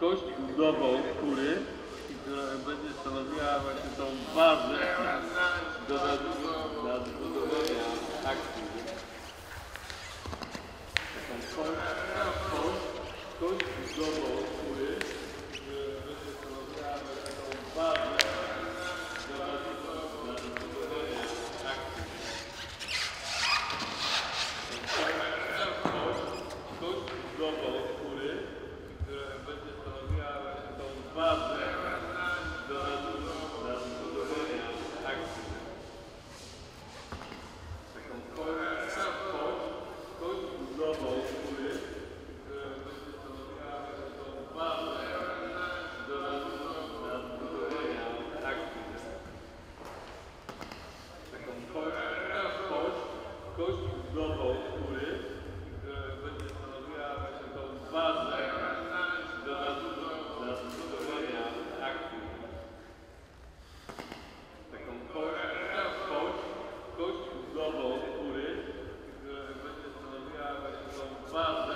kość udową kury, która będzie stanowiła właśnie tą bazę do zbudowania akcji. Taką kość, kość udową Father.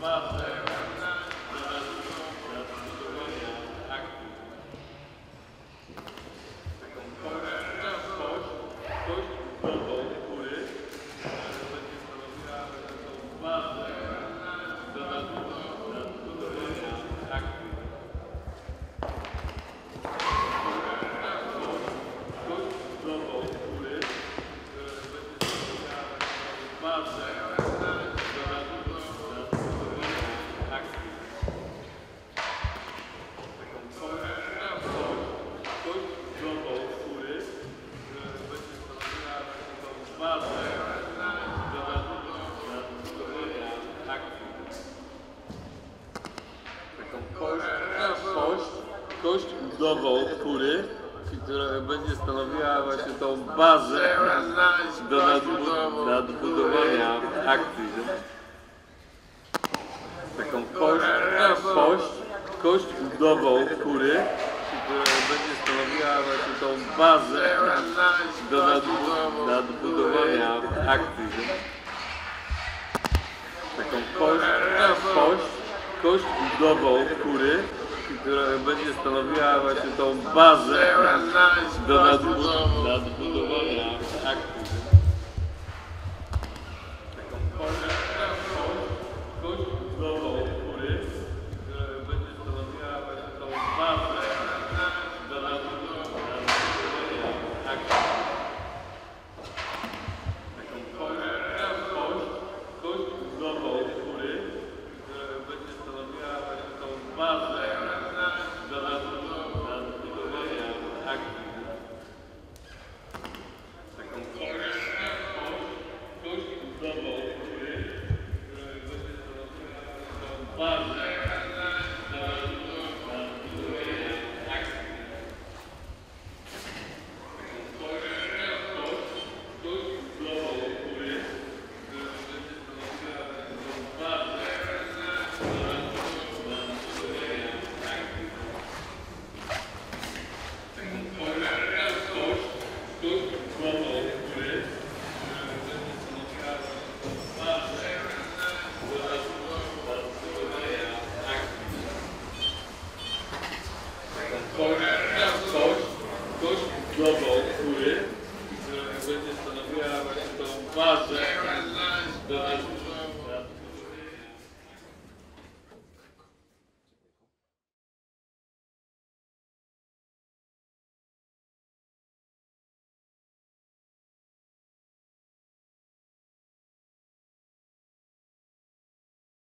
Love that. hodową kury, która będzie stanowiła właśnie tą bazę do nadbud nadbudowania akcji. Taką kość, kość, kość budową kury, która będzie stanowiła właśnie tą bazę do nadbud nadbudowania akcji. Taką kość, kość, kość budową kury, która będzie stanowiła właśnie tą bazę do nadbudowania. Tak.